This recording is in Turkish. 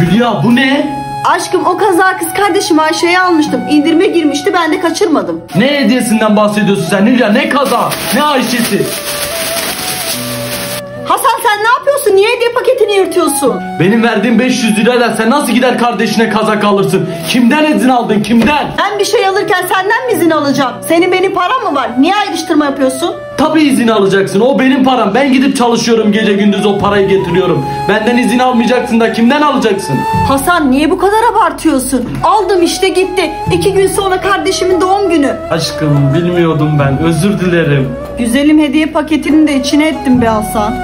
Hülya bu ne? Aşkım o kaza kız kardeşim Ayşe'ye almıştım. İndirime girmişti ben de kaçırmadım. Ne hediyesinden bahsediyorsun sen Hülya? Ne kaza? Ne Ayşe'si? Hasan sen ne yapıyorsun? Niye hediye paketini yırtıyorsun? Benim verdiğim 500 lirayla sen nasıl gider kardeşine kazak alırsın? Kimden izin aldın kimden? Ben bir şey alırken senden mi izin alacağım? Senin benim param mı var? Niye ayrıştırma yapıyorsun? Tabii izin alacaksın. O benim param. Ben gidip çalışıyorum gece gündüz o parayı getiriyorum. Benden izin almayacaksın da kimden alacaksın? Hasan niye bu kadar abartıyorsun? Aldım işte gitti. İki gün sonra kardeşimin doğum günü. Aşkım bilmiyordum ben. Özür dilerim. Güzelim hediye paketini de içine ettim be Hasan.